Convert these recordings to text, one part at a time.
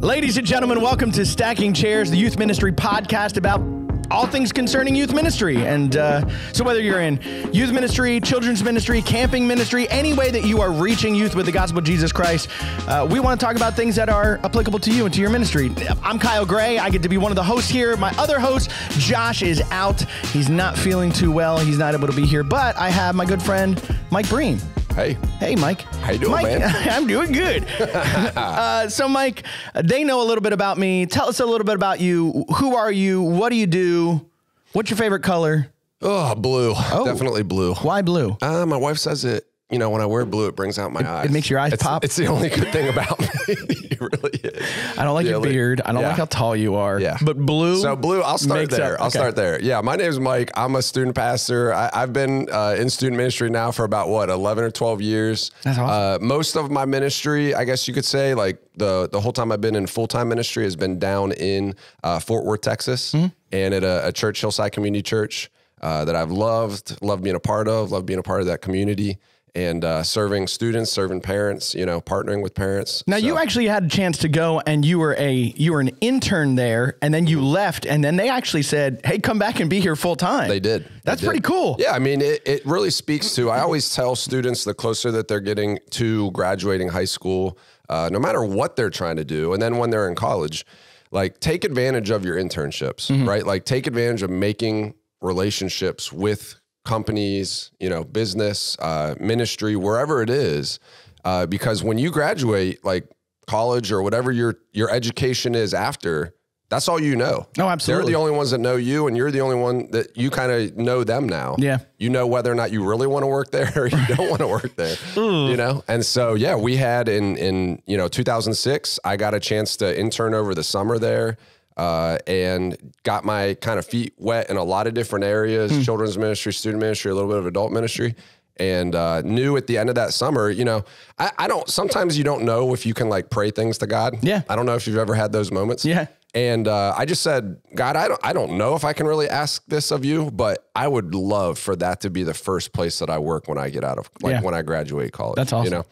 Ladies and gentlemen, welcome to Stacking Chairs, the youth ministry podcast about all things concerning youth ministry. And uh, so, whether you're in youth ministry, children's ministry, camping ministry, any way that you are reaching youth with the gospel of Jesus Christ, uh, we want to talk about things that are applicable to you and to your ministry. I'm Kyle Gray. I get to be one of the hosts here. My other host, Josh, is out. He's not feeling too well. He's not able to be here, but I have my good friend, Mike Bream. Hey. Hey, Mike. How you doing, Mike, man? I'm doing good. uh, so, Mike, they know a little bit about me. Tell us a little bit about you. Who are you? What do you do? What's your favorite color? Oh, blue. Definitely blue. Why blue? Uh, my wife says it. You know, when I wear blue, it brings out my eyes. it makes your eyes it's, pop? It's the only good thing about me. really is. I don't like Yeah, your beard. I don't yeah. like how tall you are. Yeah. But blue. So blue, I'll start there. up- I'll okay. start there. Yeah, my name's Mike. I'm a student pastor. I, I've been uh, in student ministry now for about what 11 or 12 years. That's awesome. Uh, most of my ministry, I guess you could say, like the the whole time I've been in full time ministry has been down in uh, Fort Worth, Texas, Mm-hmm. and at a, a church, Hillside Community Church, uh, that I've loved, loved being a part of, loved being a part of that community. And uh, serving students, serving parents, you know, partnering with parents. Now you actually had a chance to go, and you were a you were an intern there, and then you left, and then they actually said, "Hey, come back and be here full time." They did. They That's did. pretty cool. Yeah, I mean, it, it really speaks to. I always tell students the closer that they're getting to graduating high school, uh, no matter what they're trying to do, and then when they're in college, like take advantage of your internships, Mm-hmm. right? Like take advantage of making relationships with companies, you know, business, uh, ministry, wherever it is, uh, because when you graduate, like college or whatever your your education is after. That's all you know. Oh, absolutely. They're the only ones that know you, and you're the only one that you kind of know them now. Yeah. You know whether or not you really want to work there or you don't want to work there. You know? And so yeah, we had in in you know 2006, I got a chance to intern over the summer there. Uh, and got my kind of feet wet in a lot of different areas Hmm. children's ministry student ministry a little bit of adult ministry and uh, knew at the end of that summer you know I, I don't sometimes you don't know if you can like pray things to god Yeah. i don't know if you've ever had those moments Yeah. and uh, I just said, God, I don't, I don't know if I can really ask this of you, but I would love for that to be the first place that I work when I get out of, like Yeah. when I graduate college. That's awesome. You know,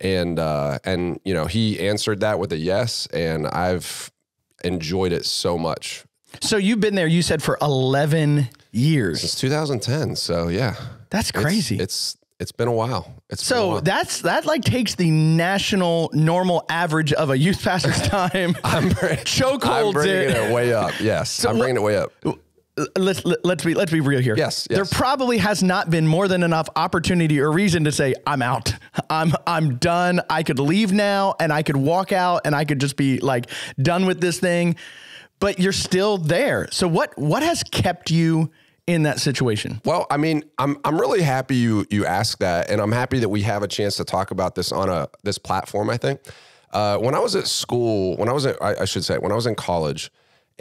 and uh, and you know, he answered that with a yes, and I've enjoyed it so much So you've been there. You said for eleven years. since 2010. So yeah, That's crazy. It's it's been a while. It's So while. that's that like takes the national normal average of a youth pastor's time. I'm, bring- chokeholds I'm bringing it. it way up. Yes, I'm bringing it way up. Let's let, let's be let's be real here. Yes, There probably has not been more than enough opportunity or reason to say I'm out. I'm I'm done. I could leave now and I could walk out and I could just be like done with this thing. But you're still there. So what what has kept you in that situation? Well, I mean, I'm I'm really happy you you asked that, and I'm happy that we have a chance to talk about this on a this platform. I think uh, when I was at school, when I was at, I, I should say when I was in college,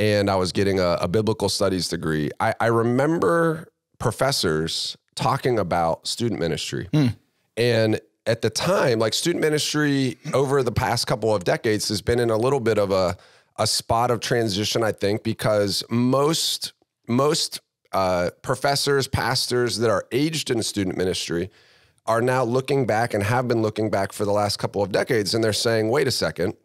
and I was getting a, a biblical studies degree, I, I remember professors talking about student ministry, and at the time, like student ministry over the past couple of decades has been in a little bit of a a spot of transition, I think, because most most uh, professors, pastors that are aged in student ministry are now looking back and have been looking back for the last couple of decades, and they're saying, "Wait a second."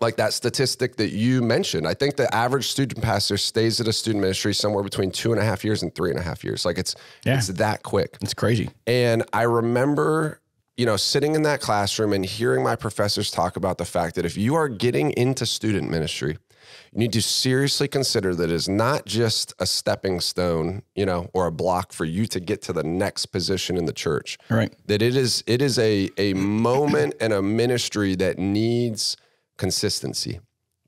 Like that statistic that you mentioned, I think the average student pastor stays at a student ministry somewhere between two and a half years and three and a half years. Like it's Yeah. it's that quick. It's crazy. And I remember, you know, sitting in that classroom and hearing my professors talk about the fact that if you are getting into student ministry, you need to seriously consider that it is not just a stepping stone, you know, or a block for you to get to the next position in the church. Right. That it is it is a a moment and a ministry that needs consistency.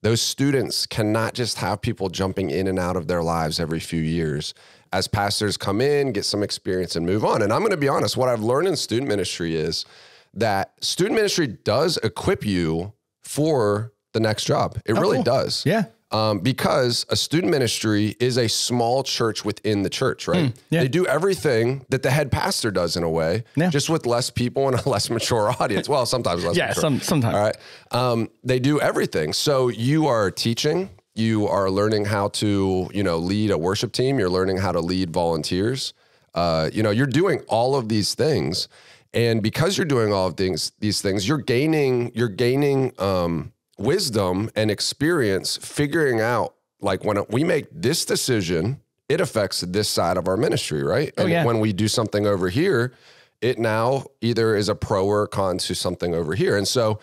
Those students cannot just have people jumping in and out of their lives every few years. As pastors come in, get some experience, and move on. And I'm going to be honest, what I've learned in student ministry is that student ministry does equip you for the next job. It oh, really cool. does. Yeah. Um, because a student ministry is a small church within the church, right? Hmm, yeah. They do everything that the head pastor does in a way, Yeah. just with less people and a less mature audience. Well, sometimes less Yeah, mature. some sometimes. All right. Um, they do everything. So you are teaching, you are learning how to, you know, lead a worship team, you're learning how to lead volunteers. Uh, you know, you're doing all of these things. And because you're doing all of things, these things, you're gaining, you're gaining um, wisdom and experience figuring out like when we make this decision, it affects this side of our ministry, right? Oh, and yeah. when we do something over here, it now either is a pro or a con to something over here. And so,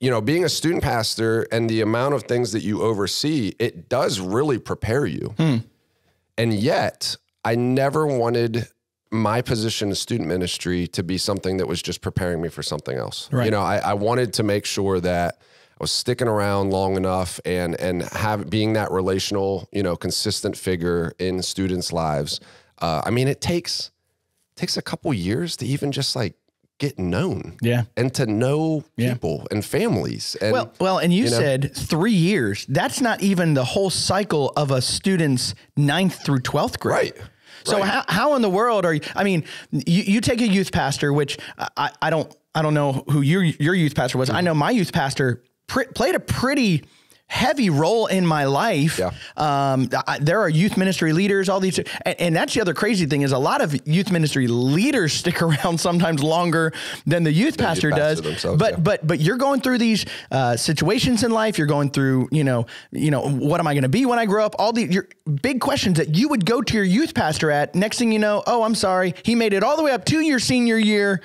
you know, being a student pastor and the amount of things that you oversee, it does really prepare you. Hmm. And yet, I never wanted my position in student ministry to be something that was just preparing me for something else. Right. You know, I, I wanted to make sure that I was sticking around long enough and and have being that relational, you know, consistent figure in students' lives. Uh, I mean, it takes takes a couple years to even just like get known Yeah. and to know Yeah. people and families. And Well, well, and you, you know? said three years. That's not even the whole cycle of a student's ninth through twelfth grade. Right. So Right. how, how in the world are you? I mean, you, you take a youth pastor, which I, I don't I don't know who your your youth pastor was. I know my youth pastor played a pretty heavy role in my life. Yeah. Um, I, there are youth ministry leaders, all these, and, and that's the other crazy thing is a lot of youth ministry leaders stick around sometimes longer than the youth pastor pastor does. but yeah. but but you're going through these uh, situations in life. You're going through, you know, you know, what am I going to be when I grow up? All the your big questions that you would go to your youth pastor at. Next thing you know, oh, I'm sorry, he made it all the way up to your senior year,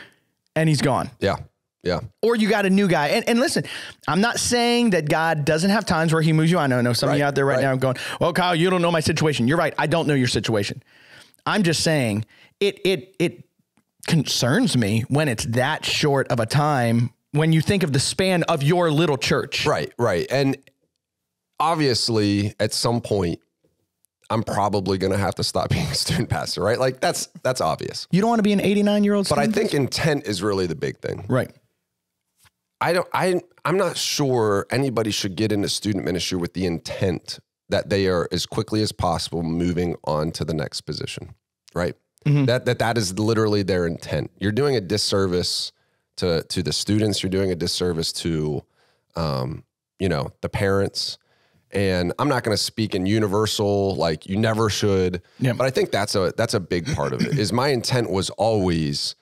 and he's gone. yeah, yeah, Or you got a new guy. And, and listen, I'm not saying that God doesn't have times where he moves you. I know, I know some of you out there right, right. now going, well, Kyle, you don't know my situation. You're right. I don't know your situation. I'm just saying it, it, it concerns me when it's that short of a time when you think of the span of your little church. right, right. And obviously, at some point, I'm probably going to have to stop being a student pastor, right? Like that's that's obvious. You don't want to be an 89 year old But I think intent is really the big thing. right. I don't I I'm not sure anybody should get into student ministry with the intent that they are as quickly as possible moving on to the next position, right? That that that is literally their intent. You're doing a disservice to to the students. You're doing a disservice to, um, you know, the parents. And I'm not going to speak in universal like you never should, Yeah. but I think that's a that's a big part of it. Is my intent was always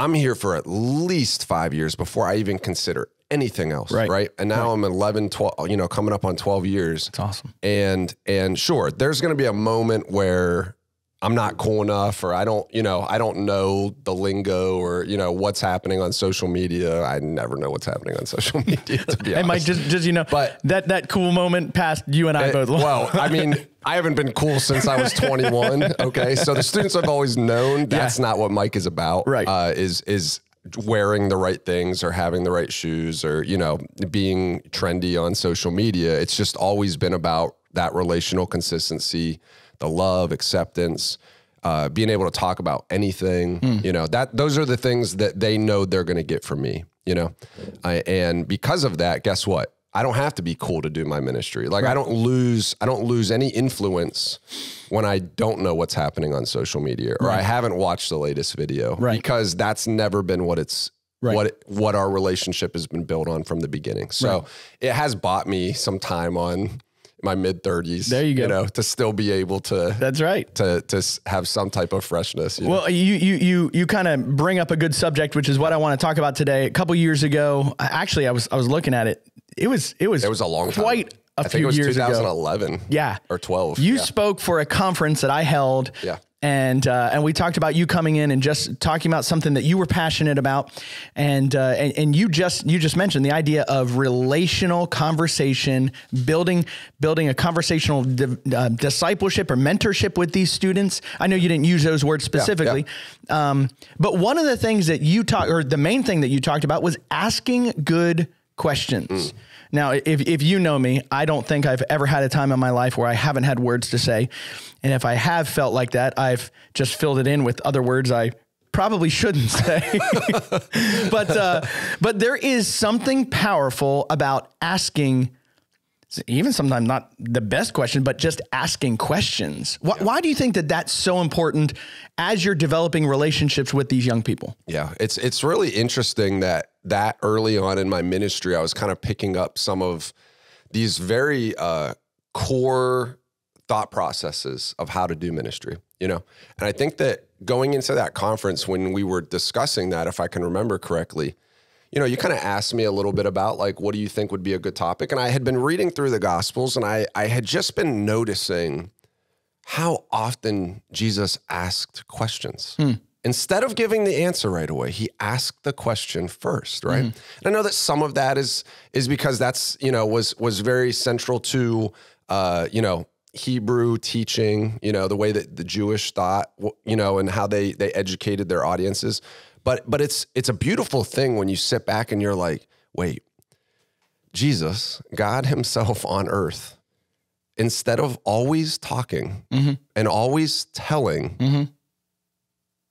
I'm here for at least five years before I even consider anything else. Right. Right. And now I'm 11, 12, you know, coming up on 12 years. It's awesome. And, and sure, there's going to be a moment where I'm not cool enough or I don't, you know, I don't know the lingo or, you know, what's happening on social media. I never know what's happening on social media, to be Hey, Mike, honest. just, just, you know, But- that, that cool moment passed you and I Eh, both. well, I mean, I haven't been cool since I was 21. Okay, so the students I've always known that's not what Mike is about. Right. Uh, is is wearing the right things or having the right shoes or you know being trendy on social media. It's just always been about that relational consistency, the love, acceptance. Uh, being able to talk about anything, you know that those are the things that they know they're going to get from me, you know, I, and because of that, guess what? I don't have to be cool to do my ministry. Like I don't lose I don't lose any influence when I don't know what's happening on social media or I haven't watched the latest video Right. because that's never been what it's Right. what it, what our relationship has been built on from the beginning. So it has bought me some time on my mid 30s. There you go. You know, to still be able to That's right. to to have some type of freshness. you know? Well, you you you you kind of bring up a good subject, which is what I want to talk about today. A couple years ago, actually, I was I was looking at it. It was it was it was a long time. quite a I think few it was years ago. 2011. Yeah, or 12. You yeah. spoke for a conference that I held. Yeah. And uh, and we talked about you coming in and just talking about something that you were passionate about, and uh, and, and you just you just mentioned the idea of relational conversation, building building a conversational di- uh, discipleship or mentorship with these students. I know you didn't use those words specifically, Um, but one of the things that you talked, or the main thing that you talked about, was asking good questions. Now, if, if you know me, I don't think I've ever had a time in my life where I haven't had words to say. And if I have felt like that, I've just filled it in with other words I probably shouldn't say. but, uh, but there is something powerful about asking, even sometimes not the best question, but just asking questions. Why, why do you think that that's so important as you're developing relationships with these young people? Yeah, it's it's really interesting that that early on in my ministry, I was kind of picking up some of these very uh, core thought processes of how to do ministry. You know, and I think that going into that conference when we were discussing that, if I can remember correctly, you know, you kind of asked me a little bit about like, what do you think would be a good topic? And I had been reading through the Gospels and I, I had just been noticing how often Jesus asked questions. Hmm. Instead of giving the answer right away, he asked the question first, right? And I know that some of that is is because that's you know was was very central to uh, you know Hebrew teaching, you know the way that the Jewish thought, you know, and how they they educated their audiences. But but it's it's a beautiful thing when you sit back and you're like, wait, Jesus, God Himself on earth, instead of always talking mm-hmm. and always telling, mm-hmm.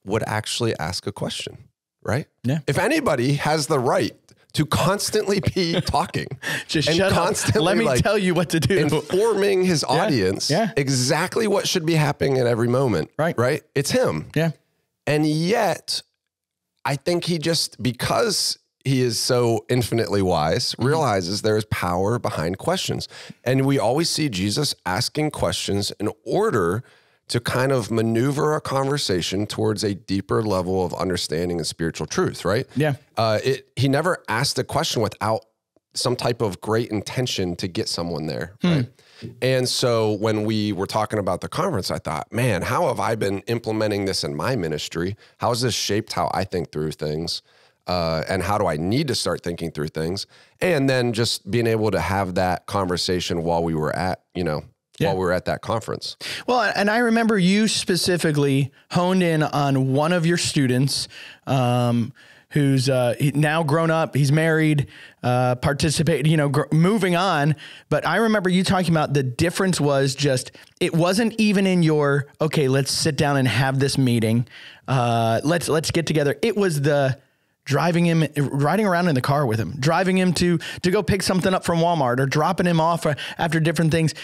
would actually ask a question, right? Yeah. If anybody has the right to constantly be talking, Just and shut up. constantly, Let me like, tell you what to do. informing his audience yeah. exactly what should be happening at every moment, Right. Right? It's him. yeah. And yet, I think he just, because he is so infinitely wise, Mm-hmm. realizes there is power behind questions. And we always see Jesus asking questions in order to kind of maneuver a conversation towards a deeper level of understanding and spiritual truth, right? Yeah. Uh, it, he never asked a question without some type of great intention to get someone there, right? And so when we were talking about the conference, I thought, man, how have I been implementing this in my ministry? How has this shaped how I think through things? Uh, and how do I need to start thinking through things? And then just being able to have that conversation while we were at, you know, while we were at that conference. Well, and I remember you specifically honed in on one of your students um, who's uh, now grown up, he's married, uh, participated, you know, moving on. But I remember you talking about the difference was just, it wasn't even in your, okay, let's sit down and have this meeting. Uh, let's, let's get together. It was the, driving him riding around in the car with him driving him to to go pick something up from Walmart or dropping him off uh, after different things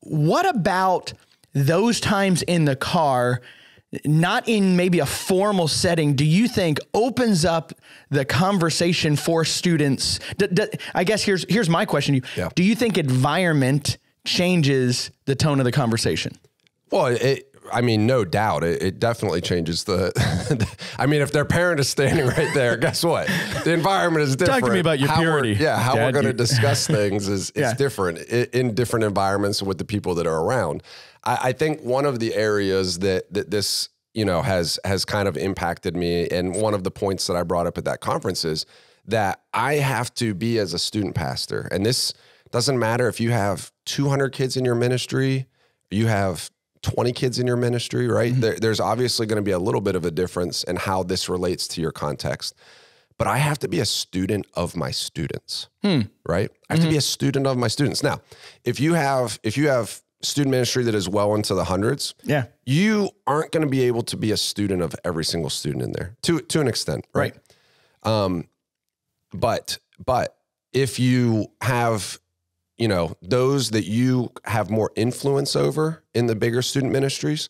what about those times in the car not in maybe a formal setting do you think opens up the conversation for students D- I guess here's here's my question you Yeah. do you think environment changes the tone of the conversation Well, it, I mean, no doubt, it, it definitely changes the. I mean, if their parent is standing right there, guess what? The environment is different. Talk to me about your How we're- purity, Yeah, how we're going to discuss things is, is Yeah. different i- in different environments with the people that are around. I, I think one of the areas that that this you know has has kind of impacted me, and one of the points that I brought up at that conference is that I have to be as a student pastor, and this doesn't matter if you have 200 kids in your ministry, you have 20 kids in your ministry, right? Mm-hmm. There, there's obviously going to be a little bit of a difference in how this relates to your context. But I have to be a student of my students, hmm. right? I have to mm-hmm. be a student of my students. Now, if you have if you have student ministry that is well into the hundreds, yeah you aren't going to be able to be a student of every single student in there to to an extent, right? Um, but but if you have you know those that you have more influence over in the bigger student ministries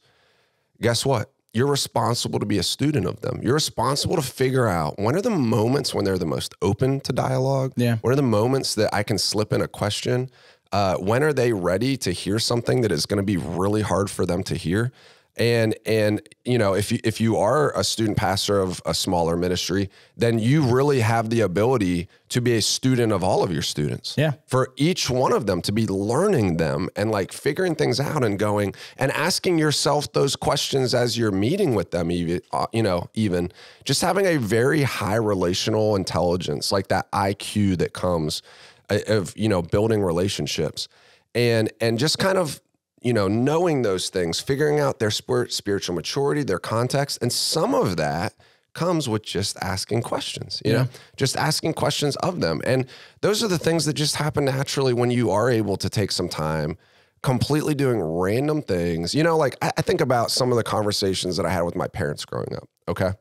guess what you're responsible to be a student of them you're responsible to figure out when are the moments when they're the most open to dialogue Yeah. what are the moments that i can slip in a question uh, when are they ready to hear something that is going to be really hard for them to hear and and you know if you if you are a student pastor of a smaller ministry then you really have the ability to be a student of all of your students Yeah. for each one of them to be learning them and like figuring things out and going and asking yourself those questions as you're meeting with them even uh, you know even just having a very high relational intelligence like that IQ that comes Uh, of you know building relationships and and just kind of you know knowing those things figuring out their spir- spiritual maturity their context. And some of that comes with just asking questions you know just asking questions of them. And those are the things that just happen naturally when you are able to take some time completely doing random things. You know like i, I think about some of the conversations that i had with my parents growing up okay?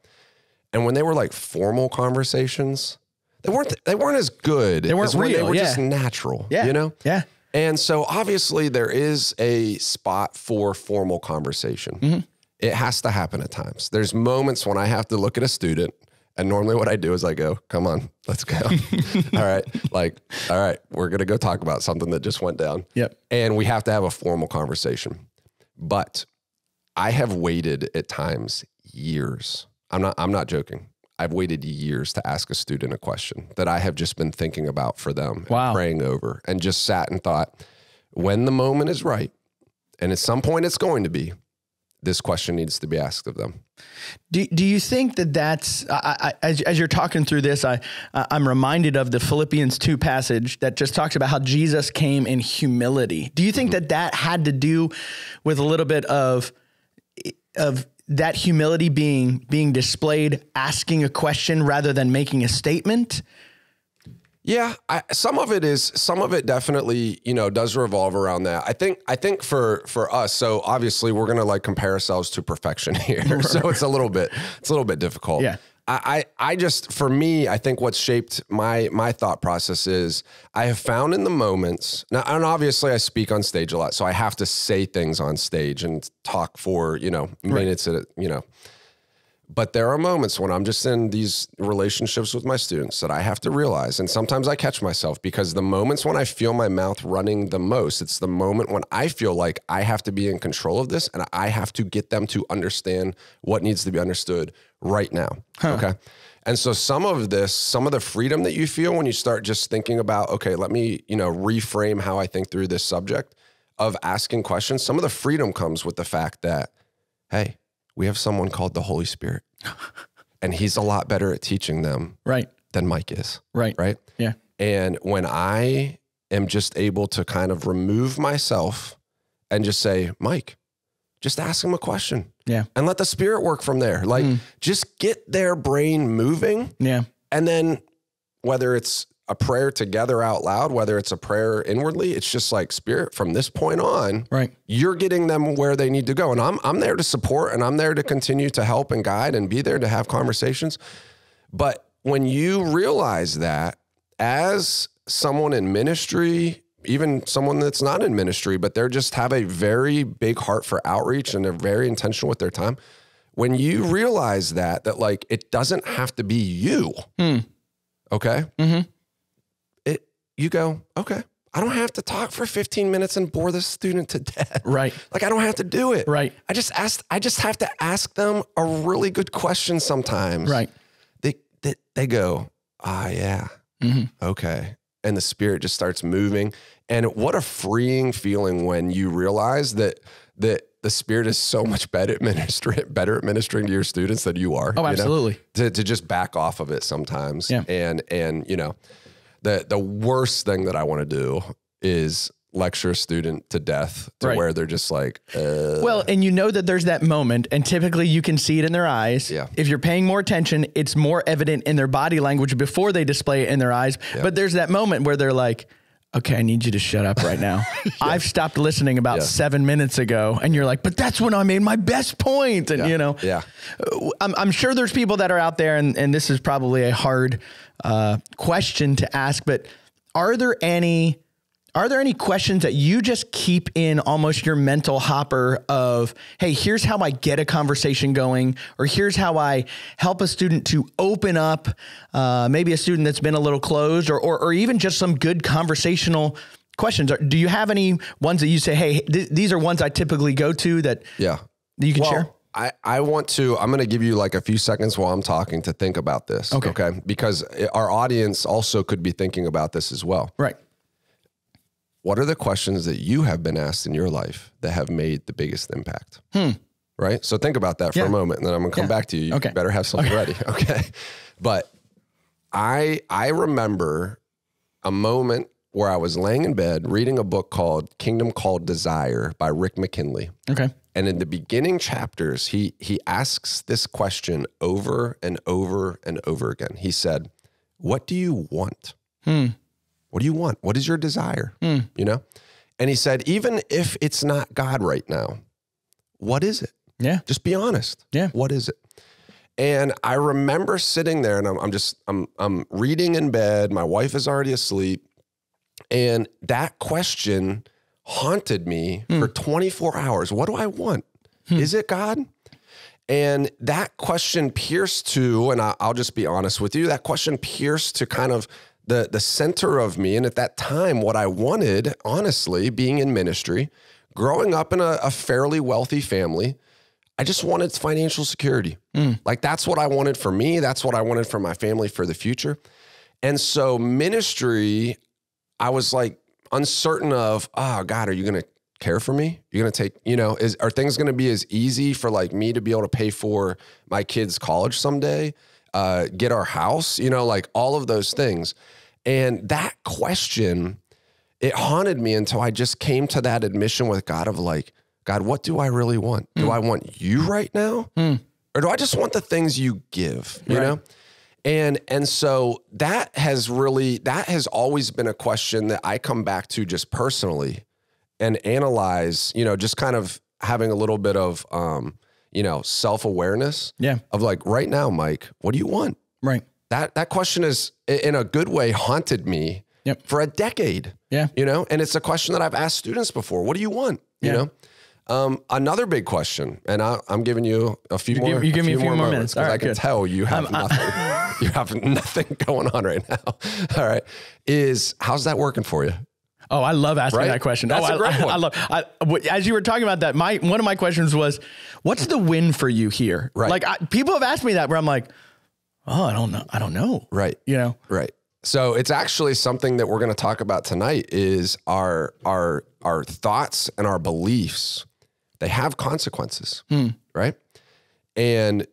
And when they were like formal conversations they weren't they weren't as good they weren't as when they were yeah. just natural yeah you know yeah and so obviously there is a spot for formal conversation. Mm-hmm. It has to happen at times. There's moments when I have to look at a student and normally what I do is I go, "Come on, let's go." all right. Like, all right, we're going to go talk about something that just went down. Yep. And we have to have a formal conversation. But I have waited at times years. I'm not I'm not joking. I've waited years to ask a student a question that I have just been thinking about for them, and Wow. praying over, and just sat and thought, when the moment is right, and at some point it's going to be, this question needs to be asked of them. Do, do you think that that's I, I, as, as you're talking through this I I'm reminded of the Philippians 2 passage that just talks about how Jesus came in humility. Do you think mm-hmm. that that had to do with a little bit of of that humility being being displayed asking a question rather than making a statement? Yeah, I, some of it is some of it definitely you know does revolve around that. I think I think for for us, so obviously we're gonna like compare ourselves to perfection here, so it's a little bit it's a little bit difficult. Yeah. I, I just for me, I think what's shaped my my thought process is I have found in the moments now, and obviously I speak on stage a lot, so I have to say things on stage and talk for you know minutes at you know. But there are moments when I'm just in these relationships with my students that I have to realize. And sometimes I catch myself because the moments when I feel my mouth running the most, it's the moment when I feel like I have to be in control of this and I have to get them to understand what needs to be understood right now. Okay. And so some of this, some of the freedom that you feel when you start just thinking about, okay, let me, you know, reframe how I think through this subject of asking questions, some of the freedom comes with the fact that, hey, we have someone called the Holy Spirit. and he's a lot better at teaching them Right. than Mike is. Right. Right. Yeah. And when I am just able to kind of remove myself and just say, Mike, just ask him a question Yeah. and let the spirit work from there. Like hmm. just get their brain moving. Yeah. And then whether it's a prayer together out loud, whether it's a prayer inwardly, it's just like spirit from this point on, Right. you're getting them where they need to go. And I'm I'm there to support and I'm there to continue to help and guide and be there to have conversations. But when you realize that as someone in ministry, even someone that's not in ministry, but they're just have a very big heart for outreach and they're very intentional with their time. When you realize that, that like it doesn't have to be you. Okay. Mm-hmm. It you go, okay. I don't have to talk for 15 minutes and bore the student to death. Right. Like I don't have to do it. Right. I just asked I just have to ask them a really good question sometimes. Right. They they, they go, ah yeah. Mm-hmm. Okay. And the spirit just starts moving. And what a freeing feeling when you realize that that the spirit is so much better at ministering better at ministering to your students than you are. Oh, you know? absolutely. To to just back off of it sometimes. Yeah. And and you know, the the worst thing that I want to do is lecture a student to death to Right. where they're just like, uh, Well, and you know that there's that moment, and typically you can see it in their eyes. Yeah. If you're paying more attention, it's more evident in their body language before they display it in their eyes. But there's that moment where they're like, okay, I need you to shut up right now. I've stopped listening about Yeah. seven minutes ago. And you're like, but that's when I made my best point. And, you know, yeah. I'm, I'm sure there's people that are out there, and, and this is probably a hard uh, question to ask, but are there any are there any questions that you just keep in almost your mental hopper of, hey, here's how I get a conversation going, or here's how I help a student to open up, uh, maybe a student that's been a little closed, or, or, or even just some good conversational questions? Or do you have any ones that you say, hey, th- these are ones I typically go to that Yeah. you can share? I, I want to, I'm going to give you like a few seconds while I'm talking to think about this. Okay. Okay. Because our audience also could be thinking about this as well. Right. What are the questions that you have been asked in your life that have made the biggest impact? Right. So think about that for Hmm. Yeah. a moment and then I'm going to come Yeah. back to you. You Okay. better have something ready. Okay. But I, I remember a moment where I was laying in bed reading a book called Kingdom Called Desire by Rick McKinley. Okay. And in the beginning chapters, he he asks this question over and over and over again. He said, "What do you want? Hmm. What do you want? What is your desire? Hmm. You know?" And he said, "Even if it's not God right now, what is it? Yeah. Just be honest. Yeah. What is it?" And I remember sitting there, and I'm, I'm just I'm I'm reading in bed. My wife is already asleep, and that question haunted me for 24 hours. What do I want? Is it God? And that question pierced to, and I'll just be honest with you, that question pierced to kind of the the center of me. And at that time, what I wanted, honestly, being in ministry, growing up in a, a fairly wealthy family, I just wanted financial security. Mm. Like that's what I wanted for me. That's what I wanted for my family for the future. And so ministry, I was like uncertain of, oh God, are you gonna care for me? You're gonna take, you know, is are things gonna be as easy for like me to be able to pay for my kids' college someday, uh, get our house, you know, like all of those things. And that question, it haunted me until I just came to that admission with God of like, God, what do I really want? Do hmm. I want you right now? Hmm. Or do I just want the things you give? You Right. know? And and so that has really that has always been a question that I come back to just personally and analyze, you know, just kind of having a little bit of um, you know, self-awareness Yeah. of like right now, Mike, what do you want? Right. That that question is in a good way haunted me Yep. for a decade. Yeah. You know, and it's a question that I've asked students before. What do you want? You Yeah. know? Um, another big question, and I, I'm giving you a few more. give- you give me a few more minutes. All because right, I can good. tell you have nothing. you have nothing going on right now. All right, is how's that working for you? Oh, I love asking Right? that question. That's oh, a I- great I, one. I love. I, w- as you were talking about that, my one of my questions was, "What's the win for you here?" Right. Like I, people have asked me that, where I'm like, "Oh, I don't know. I don't know." Right. You know. Right. So it's actually something that we're going to talk about tonight is our our our thoughts and our beliefs. They have consequences, hmm. right? And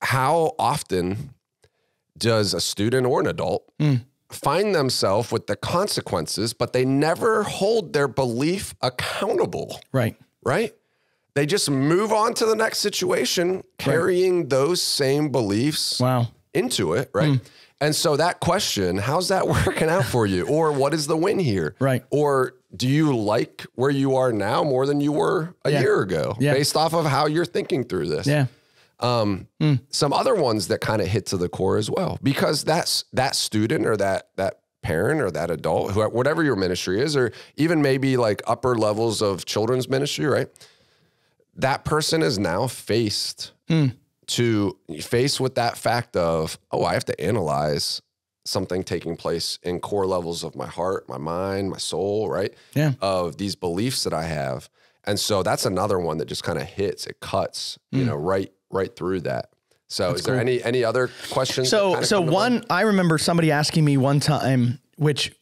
how often does a student or an adult hmm. find themselves with the consequences, but they never hold their belief accountable? Right. right? They just move on to the next situation carrying those same beliefs Wow. into it, right? Hmm. And so that question, how's that working out for you? Or what is the win here? Right. Or do you like where you are now more than you were a Yeah. year ago Yeah. based off of how you're thinking through this? Yeah. Um, hmm. Some other ones that kind of hit to the core as well, because that's that student or that that parent or that adult, who, whatever your ministry is, or even maybe like upper levels of children's ministry, right? That person is now faced hmm. to face with that fact of, oh, I have to analyze something taking place in core levels of my heart, my mind, my soul, right? Yeah. Of these beliefs that I have. And so that's another one that just kind of hits, it cuts, you hmm. know, right right through that. So is there any any other questions? So so to mind? one I remember somebody asking me one time, which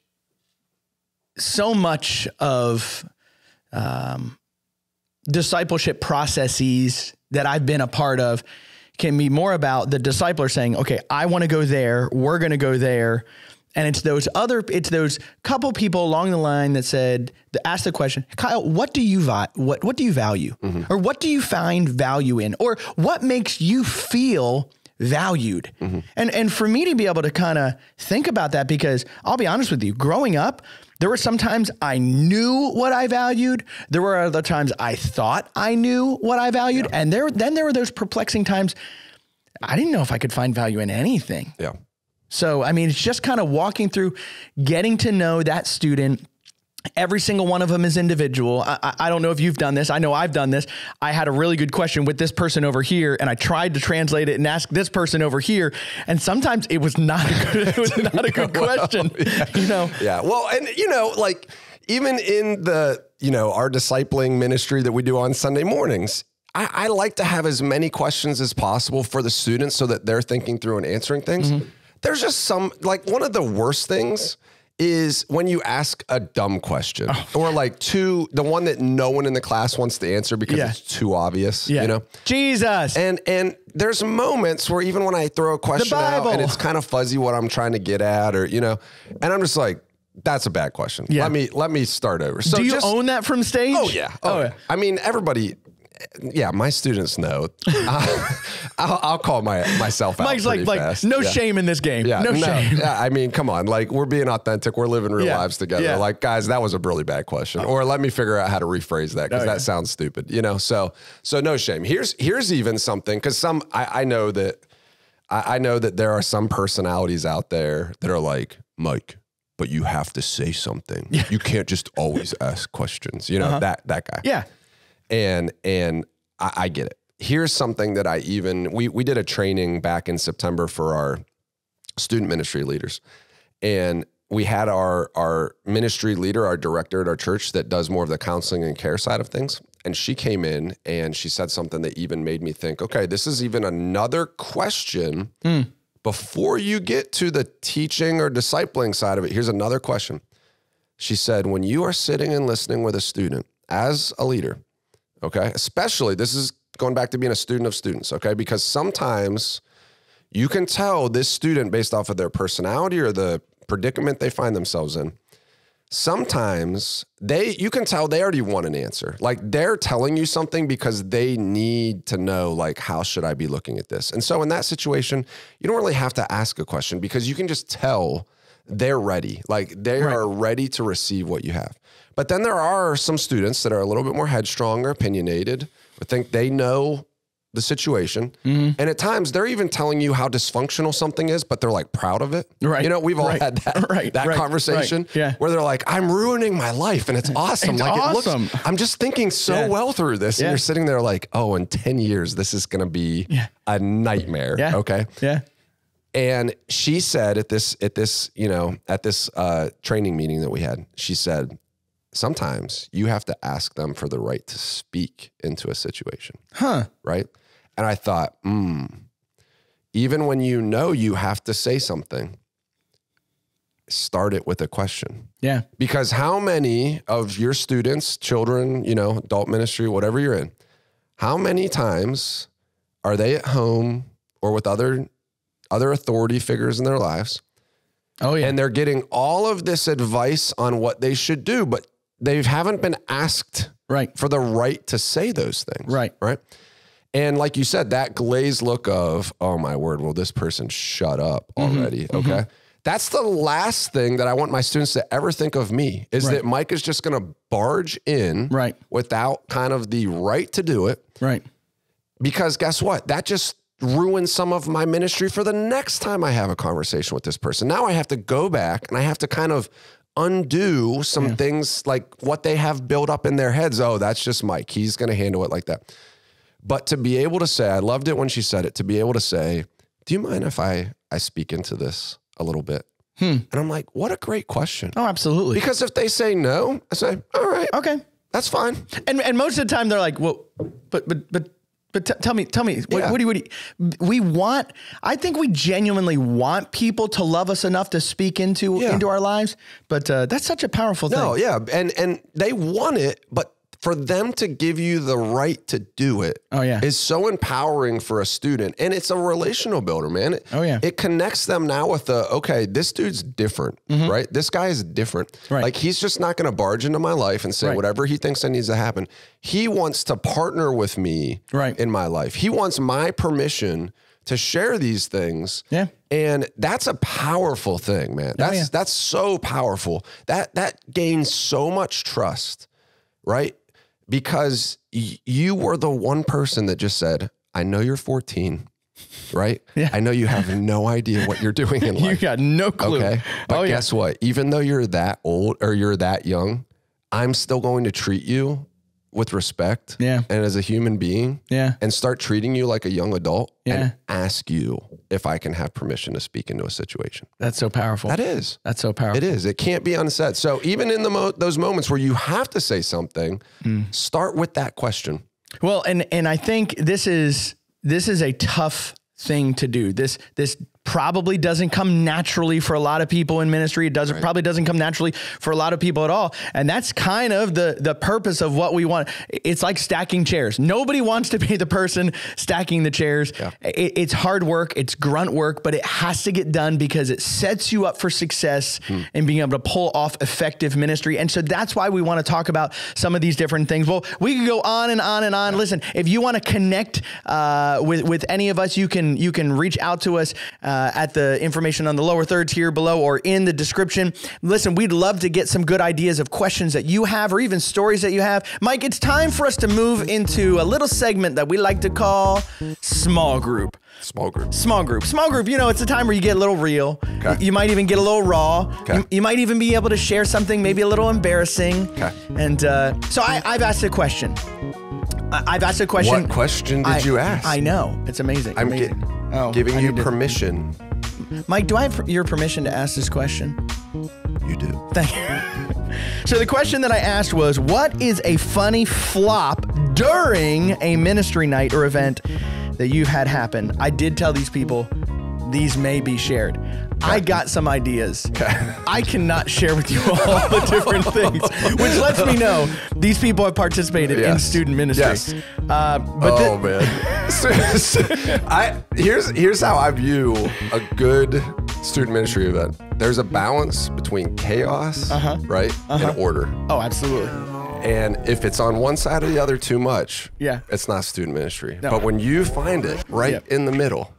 so much of um, discipleship processes that I've been a part of can be more about the discipler saying, "Okay, I want to go there. We're going to go there." And it's those other, it's those couple people along the line that said, that asked the question, Kyle, what do you vi- what what do you value, mm-hmm. or what do you find value in, or what makes you feel valued? Mm-hmm. And and for me to be able to kind of think about that, because I'll be honest with you, growing up, there were some times I knew what I valued. There were other times I thought I knew what I valued, and there then there were those perplexing times I didn't know if I could find value in anything. Yeah. So, I mean, it's just kind of walking through, getting to know that student. Every single one of them is individual. I, I- don't know if you've done this. I know I've done this. I had a really good question with this person over here, and I tried to translate it and ask this person over here, and sometimes it was not a good. It was not a good question. You know. Yeah. Well, and you know, like even in the, you know, our discipling ministry that we do on Sunday mornings, I, I like to have as many questions as possible for the students so that they're thinking through and answering things. Mm-hmm. There's just some, like, one of the worst things is when you ask a dumb question Oh. or like two, the one that no one in the class wants to answer because Yeah. it's too obvious, Yeah. you know? Jesus. And and there's moments where even when I throw a question out and it's kind of fuzzy what I'm trying to get at, or you know, and I'm just like, that's a bad question. Yeah. Let me let me start over. So Do you just, own that from stage? Oh yeah. Oh, oh yeah. I mean, everybody. Yeah, my students know. I'll, I'll, I'll call my myself out. Mike's like, pretty like, no Yeah. shame in this game. Yeah, no, shame. Yeah, I mean, come on. Like, we're being authentic. We're living real Yeah. lives together. Yeah. Like, guys, that was a really bad question. Oh. Or let me figure out how to rephrase that because Oh, that sounds stupid. You know. So, so no shame. Here's here's even something because some I, I know that I, I know that there are some personalities out there that are like Mike. But you have to say something. You can't just always ask questions. You know uh-huh. that that guy. Yeah. And and I, I get it. Here's something that I even we we did a training back in September for our student ministry leaders, and we had our our ministry leader, our director at our church that does more of the counseling and care side of things, and she came in and she said something that even made me think, okay, this is even another question. Hmm. Before you get to the teaching or discipling side of it, here's another question. She said, when you are sitting and listening with a student as a leader, okay, especially this is going back to being a student of students, okay, because sometimes you can tell this student based off of their personality or the predicament they find themselves in. Sometimes they you can tell they already want an answer. Like they're telling you something because they need to know like how should i be looking at this? And so in that situation you don't really have to ask a question because you can just tell they're ready like they are ready to receive what you have but then there are some students that are a little bit more headstrong or opinionated or think they know the situation. Mm-hmm. And at times they're even telling you how dysfunctional something is, but they're like proud of it. Right. You know, we've all Right. had that, Right. that Right. conversation Right. Yeah. where they're like, I'm ruining my life and it's awesome. It's like awesome. it looks, I'm just thinking so Yeah. well through this. Yeah. And you're sitting there like, oh, in 10 years, this is going to be a nightmare. Yeah. Okay. Yeah. And she said at this, at this, you know, at this uh, training meeting that we had, she said, sometimes you have to ask them for the right to speak into a situation Huh. right? And I thought, hmm, even when you know you have to say something, start it with a question. Yeah. Because how many of your students, children, you know, adult ministry, whatever you're in, how many times are they at home or with other other authority figures in their lives Oh yeah. and they're getting all of this advice on what they should do, but they haven't been asked right. for the right to say those things. Right. Right. And like you said, that glazed look of, oh my word, will this person shut up Mm-hmm. already? Okay. That's the last thing that I want my students to ever think of me is that Mike is just going to barge in Right. without kind of the right to do it. Right. Because guess what? That just ruins some of my ministry for the next time I have a conversation with this person. Now I have to go back and I have to kind of undo some things like what they have built up in their heads. Oh, that's just Mike. He's going to handle it like that. But to be able to say, I loved it when she said it, to be able to say, do you mind if I, I speak into this a little bit? Hmm. And I'm like, what a great question. Oh, absolutely. Because if they say no, I say, all right, okay. that's fine. And and most of the time they're like, well, but but but but t- tell me, tell me, what, Yeah. what do you, what do you, we want? I think we genuinely want people to love us enough to speak into Yeah. into our lives. But uh, that's such a powerful thing. No, yeah, and and they want it, but for them to give you the right to do it, Oh, yeah. is so empowering for a student, and it's a relational builder, man. It, Oh, yeah. it connects them now with the okay, this dude's different, mm-hmm. right? This guy is different. Right. Like he's just not going to barge into my life and say Right. whatever he thinks that needs to happen. He wants to partner with me, Right. in my life. He wants my permission to share these things. Yeah. And that's a powerful thing, man. Oh, that's yeah. that's so powerful. That that gains so much trust, right? Because y- you were the one person that just said, "I know you're 14." Right? Yeah. I know you have no idea what you're doing in life. You got no clue. Okay. Oh, but oh yeah. guess what? Even though you're that old or you're that young, I'm still going to treat you with respect Yeah. and as a human being Yeah. and start treating you like a young adult Yeah. and ask you if I can have permission to speak into a situation. That's so powerful. That is. That's so powerful. It is. It can't be unsaid. So even in the mo- those moments where you have to say something, Mm. start with that question. Well, and and I think this is this is a tough thing to do. This this probably doesn't come naturally for a lot of people in ministry. It doesn't probably doesn't come naturally for a lot of people at all. And that's kind of the the purpose of what we want. It's like stacking chairs. Nobody wants to be the person stacking the chairs. It- it's hard work, it's grunt work, but it has to get done because it sets you up for success and being able to pull off effective ministry. And so that's why we want to talk about some of these different things. Well, we could go on and on and on. Listen, if you want to connect uh, with with any of us, you can you can reach out to us uh, Uh, at the information on the lower thirds here below or in the description. Listen, we'd love to get some good ideas of questions that you have or even stories that you have. Mike, it's time for us to move into a little segment that we like to call small group. Small group. Small group. Small group, you know, it's a time where you get a little real. Okay. You might even get a little raw. Okay. You, you might even be able to share something maybe a little embarrassing. Okay. And uh, so I, I've asked a question. I, I've asked a question. What question did I- you ask? I know. It's amazing. I'm amazing. gi- Oh, giving I you need to- permission. Mike, do I have your permission to ask this question? You do. Thank you. So the question that I asked was, what is a funny flop during a ministry night or event that you've had happen? I did tell these people these may be shared. I got some ideas. I cannot share with you all the different things, which lets me know these people have participated in student ministry. Yes. Uh, but oh man. So- so I here's here's how I view a good student ministry event. There's a balance between chaos, Uh-huh. right, and order. oh, absolutely. And if it's on one side or the other too much, Yeah. it's not student ministry. No. But when you find it right Yep. in the middle,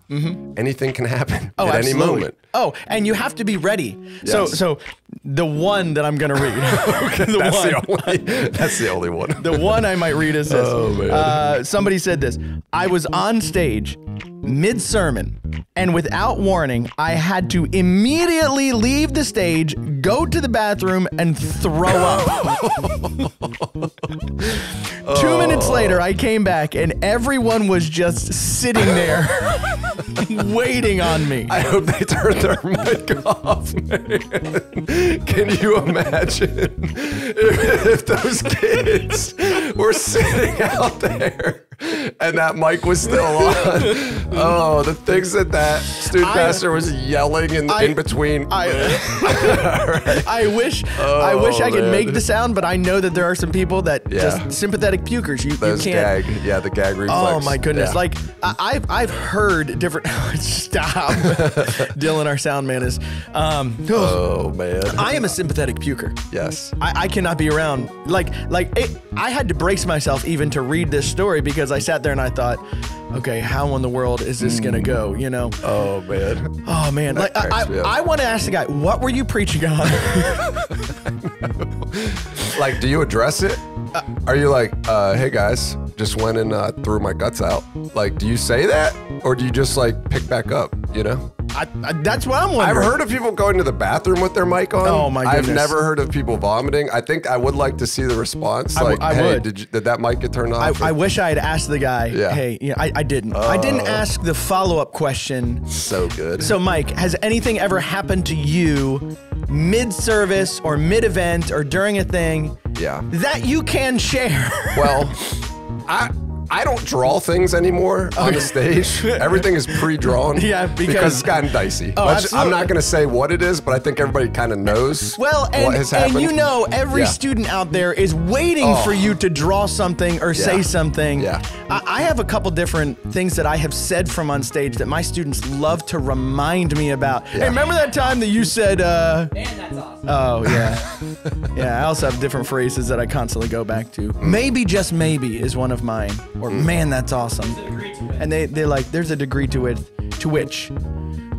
anything can happen Oh, at any moment. Oh, and you have to be ready. So, Yes. so the one that I'm going to read. the That's one. the only. That's the only one. The one I might read is this. Oh, man. Uh, somebody said this. I was on stage mid sermon, and without warning, I had to immediately leave the stage, go to the bathroom, and throw up. Two minutes oh. later, I came back, and everyone was just sitting there waiting on me. I hope they turned their mic off, man. Can you imagine if, if those kids were sitting out there and that mic was still on? Oh, the things that that student I- pastor was yelling in, I- in between. I, I wish I oh, wish I could man. make the sound, but I know that there are some people that Yeah. just sympathetic pukers. You, you those can't. gag, yeah, the gag oh, reflex. Oh my goodness! Yeah. Like I, I've I've heard different. Stop, Dylan, our sound man is. Um, oh man, I am a sympathetic puker. yes. I, I cannot be around like like it, I had to brace myself even to read this story because I sat there and I thought, okay, how in the world is this gonna go? You know? Oh man. Oh man! Like I, cracks me up. I, I want to ask the guy, what were you preaching on? Like, do you address it? Are you like, uh, hey guys, just went and uh, threw my guts out? Like, do you say that, or do you just like pick back up? You know, I, I, that's what I'm wondering. I've heard of people going to the bathroom with their mic on. Oh, my goodness! I've never heard of people vomiting. I think I would like to see the response. I Like, I hey, would. did you, did that mic get turned off? I, I wish I had asked the guy. Yeah. Hey, yeah, I, I didn't. I didn't Oh. ask the follow up question. so good. So, Mike, has anything ever happened to you mid service or mid event or during a thing yeah. that you can share? Well, I I don't draw things anymore on the stage. Everything is pre-drawn. Yeah, because- it's gotten dicey. Oh, Let's- I'm not going to say what it is, but I think everybody kind of knows Well, and, what has and you know, every Yeah. student out there is waiting Oh. for you to draw something or say something. Yeah. I, I have a couple different things that I have said from on stage that my students love to remind me about. Yeah. Hey, remember that time that you said, uh, Man, that's awesome. Oh yeah, yeah. I also have different phrases that I constantly go back to. Hmm. Maybe just maybe is one of mine, or man, that's awesome. Agree to it. And they they like there's a degree to it to which,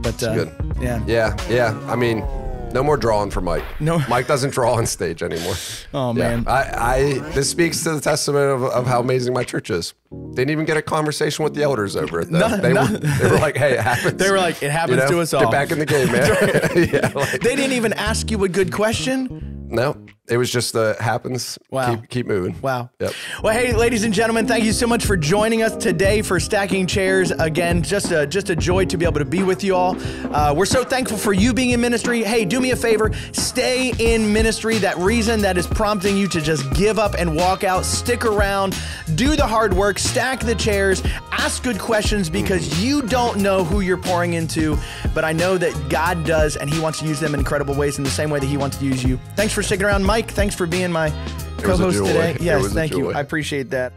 but uh, good. yeah. Yeah, yeah. I mean, no more drawing for Mike. No. Mike doesn't draw on stage anymore. Oh Yeah. man. I, I this speaks to the testament of, of how amazing my church is. Didn't even get a conversation with the elders over it. Though. They, were, they were like, "Hey, it happens." They were like, "It happens to us all." Get back in the game, man. yeah, like, They didn't even ask you a good question. no, it was just the happens. Wow. Keep keep moving. Wow. Yep. Well, hey, ladies and gentlemen, thank you so much for joining us today for Stacking Chairs. Again, just a just a joy to be able to be with you all. Uh, we're so thankful for you being in ministry. Hey, do me a favor, stay in ministry. That reason that is prompting you to just give up and walk out, stick around, do the hard work, stack the chairs, ask good questions because you don't know who you're pouring into, but I know that God does, and He wants to use them in incredible ways in the same way that He wants to use you. Thanks for sticking around, Mike. Thanks for being my co-host today. Yes, thank you. I appreciate that.